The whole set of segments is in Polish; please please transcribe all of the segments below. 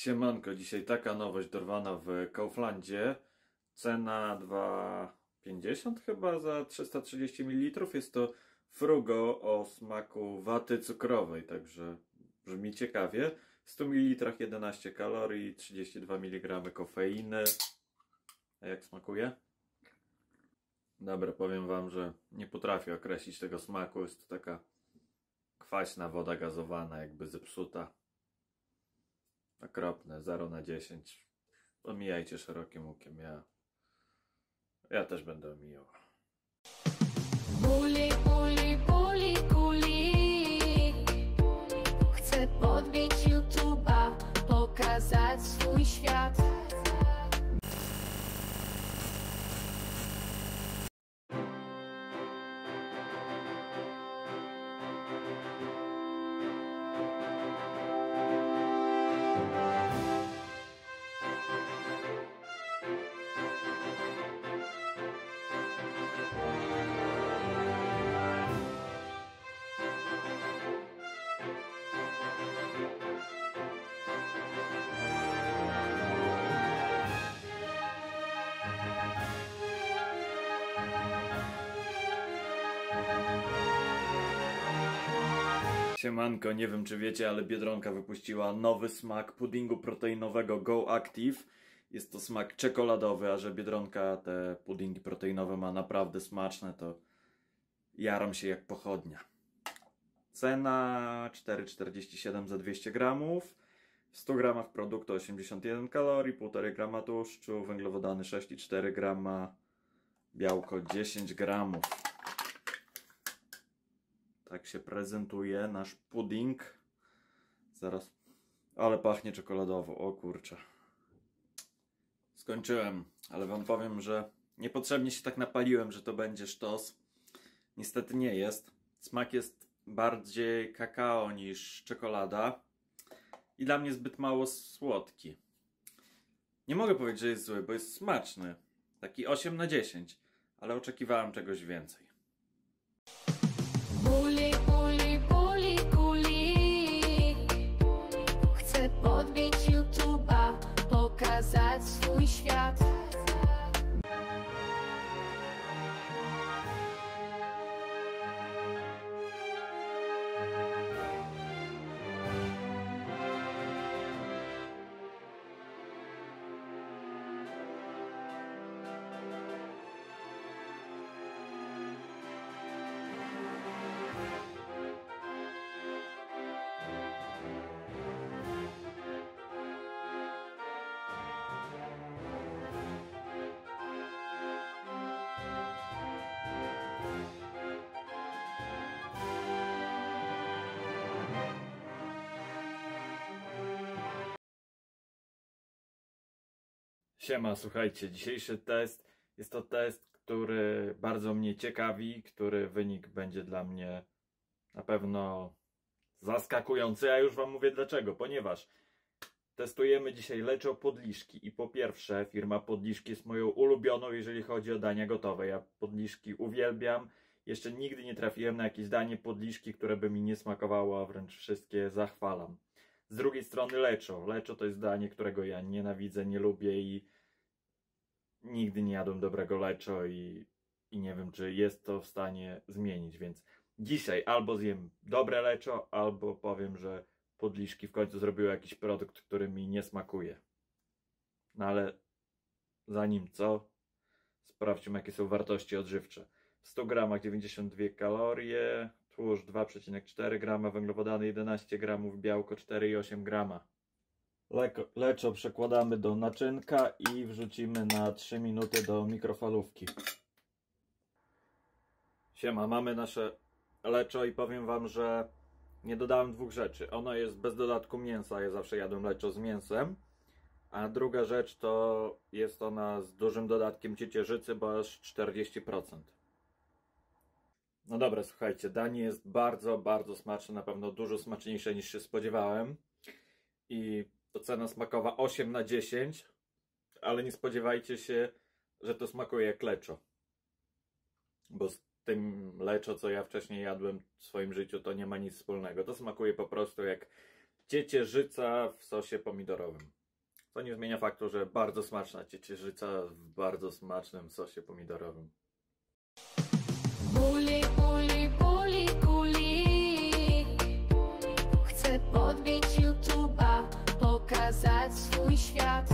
Siemanko, dzisiaj taka nowość dorwana w Kauflandzie. Cena 2,50 chyba za 330 ml. Jest to frugo o smaku waty cukrowej, także brzmi ciekawie. W 100 ml 11 kalorii, 32 mg kofeiny. A jak smakuje? Dobra, powiem wam, że nie potrafię określić tego smaku. Jest to taka kwaśna woda gazowana, jakby zepsuta. Okropne, 0 na 10. Omijajcie szerokim łukiem, ja... Ja też będę omijał. Siemanko, nie wiem czy wiecie, ale Biedronka wypuściła nowy smak puddingu proteinowego Go Active. Jest to smak czekoladowy, a że Biedronka te puddingi proteinowe ma naprawdę smaczne, to jaram się jak pochodnia. Cena 4,47 za 200 gramów. W 100 gramach produktu 81 kalorii, 1,5 grama tłuszczu, węglowodany 6,4 grama, białko 10 gramów. Tak się prezentuje nasz pudding. Zaraz. Ale pachnie czekoladowo, o kurczę. Skończyłem, ale wam powiem, że niepotrzebnie się tak napaliłem, że to będzie sztos. Niestety nie jest. Smak jest bardziej kakao niż czekolada. I dla mnie zbyt mało słodki. Nie mogę powiedzieć, że jest zły, bo jest smaczny. Taki 8 na 10, ale oczekiwałem czegoś więcej. Buli, buli, buli, kuli. Chcę podbić YouTube'a, pokazać swój świat Siema, słuchajcie, dzisiejszy test jest to test, który bardzo mnie ciekawi, który wynik będzie dla mnie na pewno zaskakujący, a już wam mówię dlaczego, ponieważ testujemy dzisiaj leczo podliszki i po pierwsze firma podliszki jest moją ulubioną, jeżeli chodzi o dania gotowe. Ja podliszki uwielbiam. Jeszcze nigdy nie trafiłem na jakieś danie podliszki, które by mi nie smakowało, a wręcz wszystkie zachwalam. Z drugiej strony leczo. Leczo to jest danie, którego ja nienawidzę, nie lubię i nigdy nie jadłem dobrego leczo i, i nie wiem, czy jest to w stanie zmienić, więc dzisiaj albo zjem dobre leczo, albo powiem, że podliszki w końcu zrobiły jakiś produkt, który mi nie smakuje. No ale zanim co, sprawdźmy jakie są wartości odżywcze. W 100 gramach 92 kalorie, tłuszcz 2,4 grama, węglowodany 11 gramów, białko 4,8 grama. Leczo przekładamy do naczynka i wrzucimy na 3 minuty do mikrofalówki. Siema, mamy nasze leczo i powiem wam, że nie dodałem dwóch rzeczy. Ono jest bez dodatku mięsa, ja zawsze jadłem leczo z mięsem. A druga rzecz to jest ona z dużym dodatkiem ciecierzycy, bo aż 40%. No dobra, słuchajcie, danie jest bardzo, bardzo smaczne, na pewno dużo smaczniejsze niż się spodziewałem. I ocena smakowa 8 na 10, ale nie spodziewajcie się, że to smakuje jak leczo. Bo z tym leczo, co ja wcześniej jadłem w swoim życiu, to nie ma nic wspólnego. To smakuje po prostu jak ciecierzyca w sosie pomidorowym. Co nie zmienia faktu, że bardzo smaczna ciecierzyca w bardzo smacznym sosie pomidorowym. Buli, buli, buli, kuli Chcę podbić YouTube'a Pokazać swój świat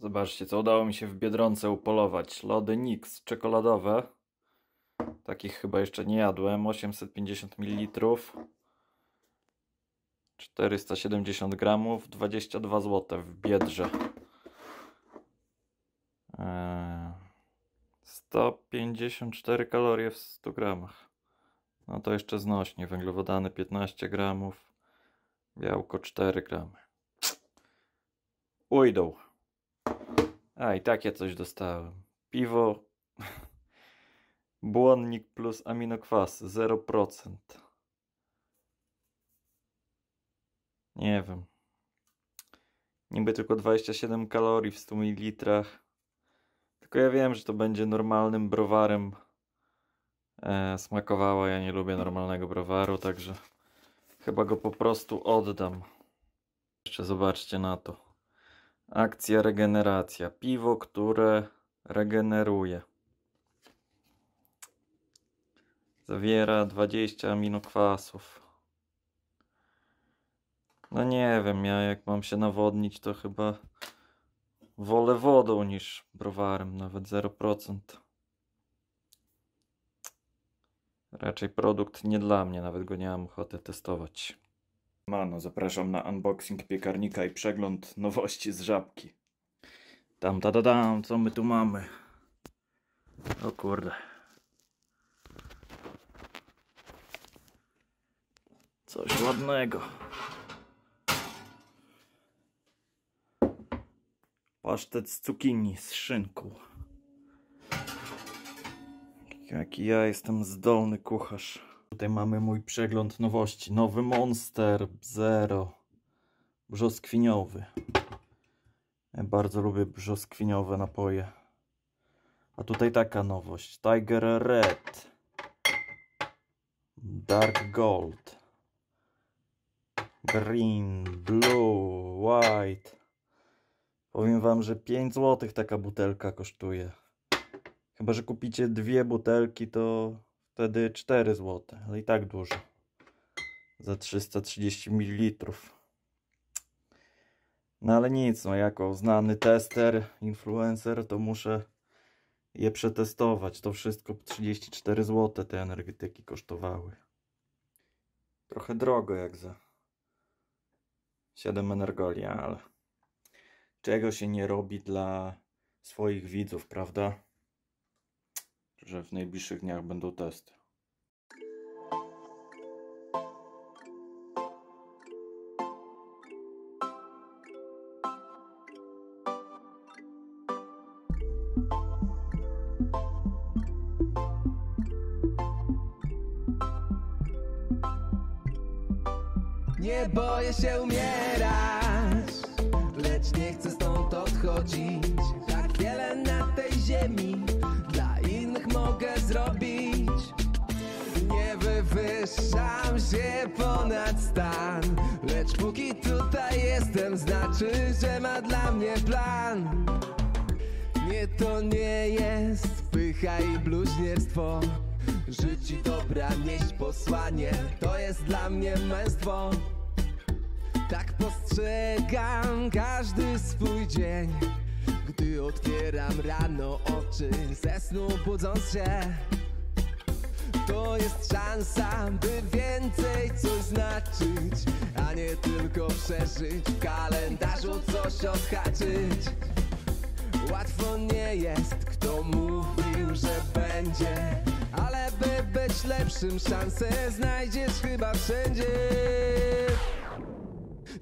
Zobaczcie, co udało mi się w Biedronce upolować. Lody Nix czekoladowe. Takich chyba jeszcze nie jadłem. 850 ml. 470 gramów. 22 zł w Biedrze. Eee, 154 kalorie w 100 gramach. No to jeszcze znośnie. Węglowodany 15 gramów. Białko 4 gramy. Ujdą. A i takie coś dostałem. Piwo. Błonnik plus aminokwas 0%. Nie wiem. Niby tylko 27 kalorii w 100 ml. Tylko ja wiem, że to będzie normalnym browarem e. Ja nie lubię normalnego browaru, także chyba go po prostu oddam. Jeszcze zobaczcie na to. Akcja regeneracja. Piwo, które regeneruje. Zawiera 20 aminokwasów. No nie wiem, ja jak mam się nawodnić, to chyba wolę wodą niż browarem, nawet 0%. Raczej produkt nie dla mnie, nawet go nie mam ochoty testować. Mano, zapraszam na unboxing piekarnika i przegląd nowości z żabki. Tam, ta, ta, tam, co my tu mamy? O kurde. Coś ładnego. Pasztet z cukinii z szynką. Jaki ja jestem zdolny kucharz. Tutaj mamy mój przegląd nowości. Nowy Monster Zero. Brzoskwiniowy. Ja bardzo lubię brzoskwiniowe napoje. A tutaj taka nowość. Tiger Red. Dark Gold. Green, Blue, White. Powiem wam, że 5 zł taka butelka kosztuje. Chyba, że kupicie dwie butelki, to wtedy 4 zł, ale i tak dużo. Za 330 ml. No ale nic, no jako znany tester, influencer, to muszę je przetestować. To wszystko 34 zł te energetyki kosztowały. Trochę drogo jak za 7 energoli, ale czego się nie robi dla swoich widzów, prawda? Że w najbliższych dniach będą testy. Nie boję się umierać, lecz nie chcę stąd odchodzić. Tak wiele na tej ziemi się ponad stan, lecz póki tutaj jestem, znaczy, że ma dla mnie plan. Nie, to nie jest pycha i bluźnierstwo. Żyć i dobra nieść posłanie, to jest dla mnie męstwo. Tak postrzegam każdy swój dzień, gdy otwieram rano oczy, ze snu budząc się. To jest szansa, by więcej coś znaczyć, a nie tylko przeżyć w kalendarzu coś odhaczyć. Łatwo nie jest, kto mówił, że będzie, ale by być lepszym Szansę znajdziesz chyba wszędzie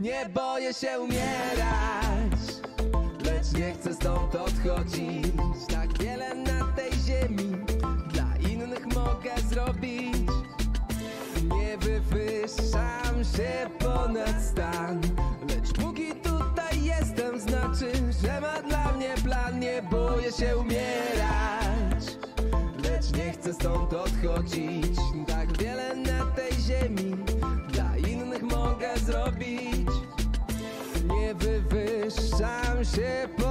Nie boję się umierać Lecz nie chcę stąd odchodzić Tak wiele na tej ziemi mogę zrobić? Nie wywyższam się ponad stan Lecz póki tutaj jestem Znaczy, że ma dla mnie plan. Nie boję się umierać Lecz nie chcę stąd odchodzić. Tak wiele na tej ziemi Dla innych mogę zrobić. Nie wywyższam się ponad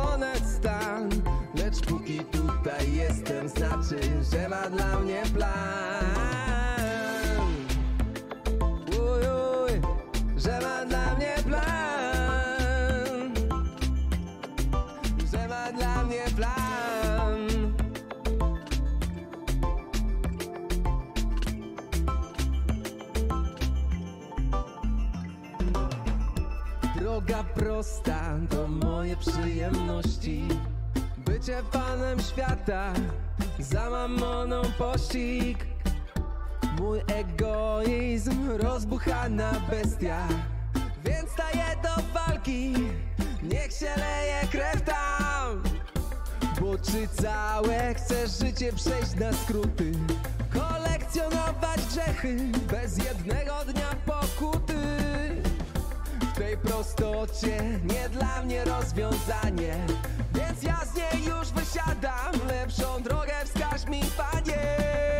Droga prosta to moje przyjemności. Bycie panem świata Za mamoną pościg. Mój egoizm rozbuchana bestia. Więc staję do walki Niech się leje krew tam. Bo czy całe chcesz życie przejść na skróty? Kolekcjonować grzechy Bez jednego dnia pokuty w tej prostocie nie dla mnie rozwiązanie Więc ja z niej już wysiadam. Lepszą drogę wskaż mi panie